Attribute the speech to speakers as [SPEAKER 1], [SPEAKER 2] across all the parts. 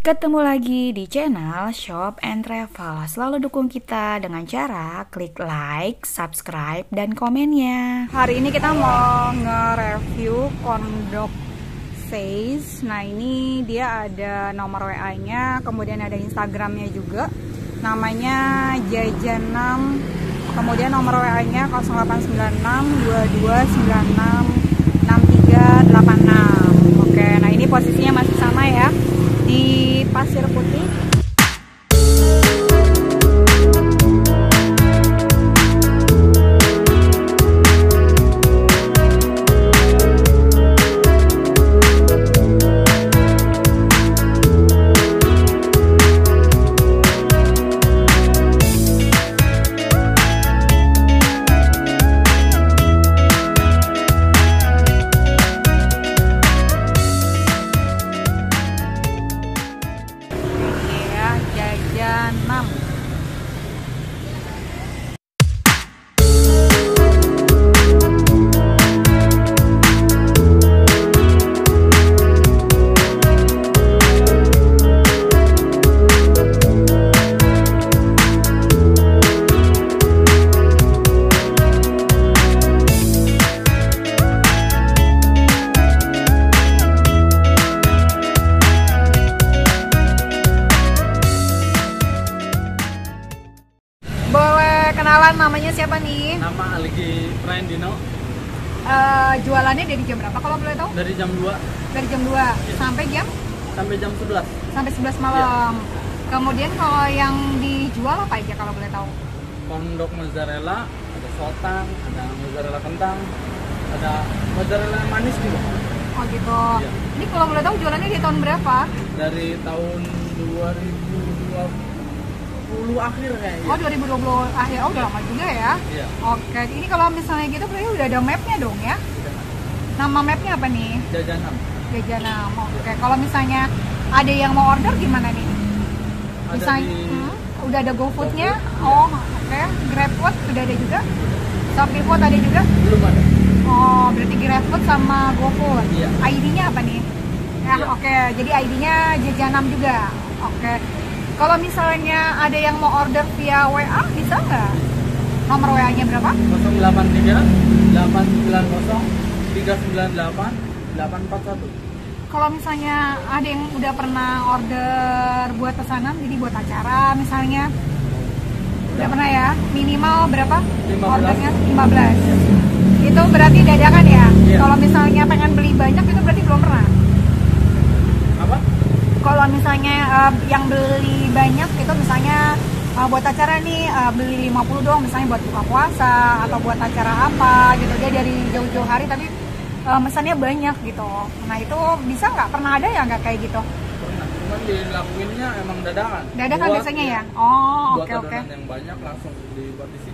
[SPEAKER 1] Ketemu lagi di channel Shop and Travel. Selalu dukung kita dengan cara klik like, subscribe, dan komennya. Hari ini kita mau nge-review kondok face. Nah ini dia ada nomor WA-nya, kemudian ada Instagramnya juga. Namanya Jajanam. Kemudian nomor WA-nya 0896 2296 6386. Oke, nah ini posisinya masih sama ya di Pasir Putih siapa nih?
[SPEAKER 2] Nama Aligi Dino.
[SPEAKER 1] Uh, jualannya dari jam berapa kalau boleh tahu?
[SPEAKER 2] Dari jam 2.
[SPEAKER 1] Dari jam 2 ya. sampai jam?
[SPEAKER 2] Sampai jam 11.
[SPEAKER 1] Sampai 11 malam. Ya. Kemudian kalau yang dijual apa aja kalau boleh tahu?
[SPEAKER 2] Kondok mozzarella, ada sotang, ada mozzarella kentang, ada mozzarella manis juga.
[SPEAKER 1] Oh gitu. Ya. Ini kalau boleh tahu jualannya di tahun berapa?
[SPEAKER 2] Dari tahun 2020 akhir kayaknya.
[SPEAKER 1] Oh 2020 akhir, oh udah lama juga ya?
[SPEAKER 2] Iya.
[SPEAKER 1] Oke, ini kalau misalnya gitu berarti udah ada mapnya dong ya? Udah. Nama mapnya apa nih?
[SPEAKER 2] Jajanam.
[SPEAKER 1] Jajanam, oke. Kalau misalnya ada yang mau order gimana nih?
[SPEAKER 2] Ada misalnya, di... hmm,
[SPEAKER 1] udah ada GoFood-nya? Oh, oke. Okay. GrabFood sudah ada juga? Shopee Food ada juga?
[SPEAKER 2] Belum ada.
[SPEAKER 1] Oh, berarti GrabFood sama GoFood.
[SPEAKER 2] Iya.
[SPEAKER 1] ID-nya apa nih? Ya, iya. oke. Okay. Jadi ID-nya Jajanam juga. Oke. Okay. Kalau misalnya ada yang mau order via WA, bisa nggak? Nomor WA-nya berapa?
[SPEAKER 2] 083 890 398 841.
[SPEAKER 1] Kalau misalnya ada yang udah pernah order buat pesanan, jadi buat acara misalnya, udah pernah ya? Minimal berapa?
[SPEAKER 2] 15.
[SPEAKER 1] Ordernya 15. Itu berarti dadakan ya?
[SPEAKER 2] Iya.
[SPEAKER 1] Kalau misalnya pengen beli banyak itu berarti belum pernah? Kalau misalnya uh, yang beli banyak itu misalnya uh, buat acara nih uh, beli 50 doang misalnya buat buka puasa atau buat acara apa gitu. Dia dari jauh-jauh hari tapi uh, mesannya banyak gitu. Nah itu bisa nggak? Pernah ada ya nggak kayak gitu?
[SPEAKER 2] Pernah cuman dilakuinnya emang dadakan.
[SPEAKER 1] Dadakan buat, biasanya ya, ya? oh oke
[SPEAKER 2] okay,
[SPEAKER 1] oke. okay.
[SPEAKER 2] yang banyak langsung dibuat di sini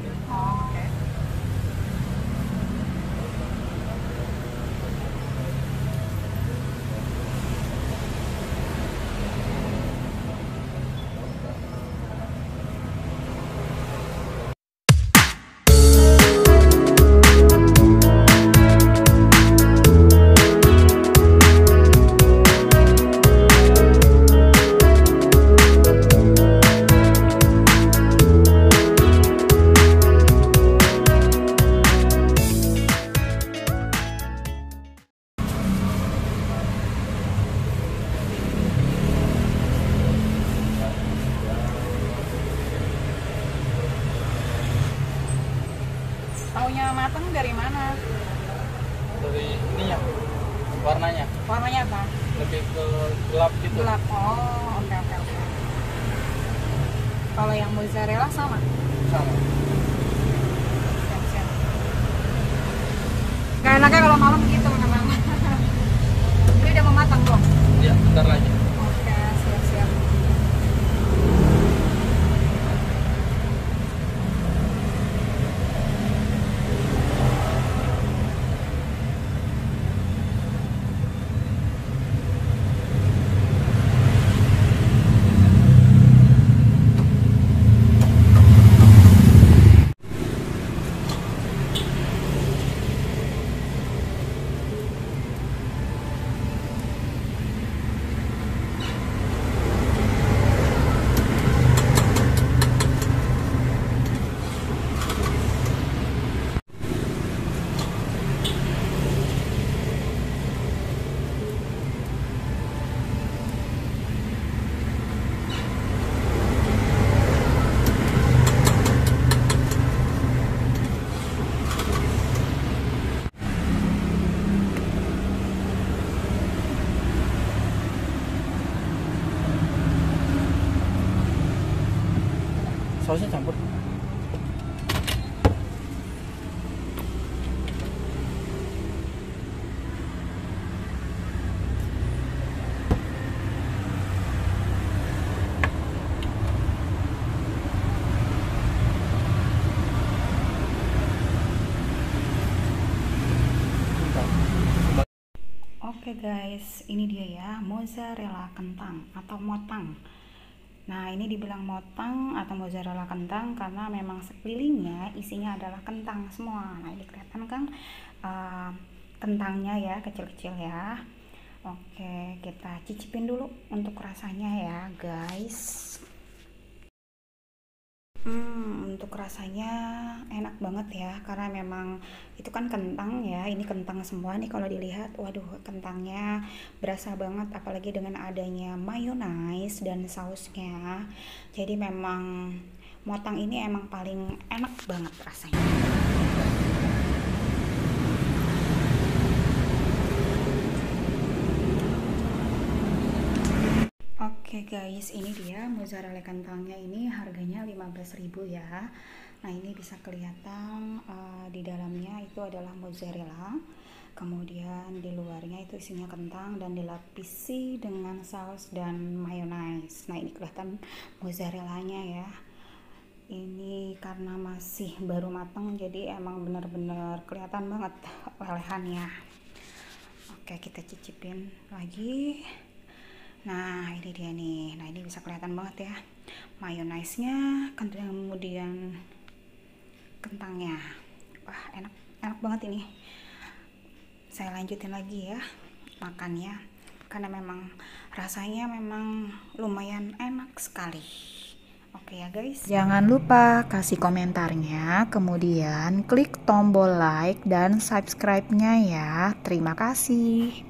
[SPEAKER 1] Taunya mateng dari mana?
[SPEAKER 2] Dari ini ya, warnanya.
[SPEAKER 1] Warnanya apa?
[SPEAKER 2] Lebih ke gelap gitu.
[SPEAKER 1] Gelap. Oh, oke okay, oke okay, oke. Okay. Kalau yang mozzarella sama?
[SPEAKER 2] Sama.
[SPEAKER 1] Gak enaknya kalau malam
[SPEAKER 2] sausnya campur
[SPEAKER 3] Oke guys, ini dia ya mozzarella kentang atau motang. Nah ini dibilang motang atau mozzarella kentang karena memang sekelilingnya isinya adalah kentang semua. Nah ini kelihatan kan uh, kentangnya ya kecil-kecil ya. Oke kita cicipin dulu untuk rasanya ya guys. Hmm, untuk rasanya enak banget ya, karena memang itu kan kentang ya, ini kentang semua nih kalau dilihat, waduh kentangnya berasa banget apalagi dengan adanya mayonnaise dan sausnya. Jadi memang motang ini emang paling enak banget rasanya. Oke guys, ini dia mozzarella kentangnya ini harganya 15.000 ya. Nah, ini bisa kelihatan uh, di dalamnya itu adalah mozzarella. Kemudian di luarnya itu isinya kentang dan dilapisi dengan saus dan mayonnaise. Nah, ini kelihatan mozzarellanya ya. Ini karena masih baru matang jadi emang benar-benar kelihatan banget lelehannya. Oke, kita cicipin lagi. Nah, ini dia nih. Nah, ini bisa kelihatan banget ya. Mayonaise-nya, kemudian kentangnya. Wah, enak enak banget ini. Saya lanjutin lagi ya makannya karena memang rasanya memang lumayan enak sekali. Oke ya guys. Jangan lupa kasih komentarnya, kemudian klik tombol like dan subscribe-nya ya. Terima kasih.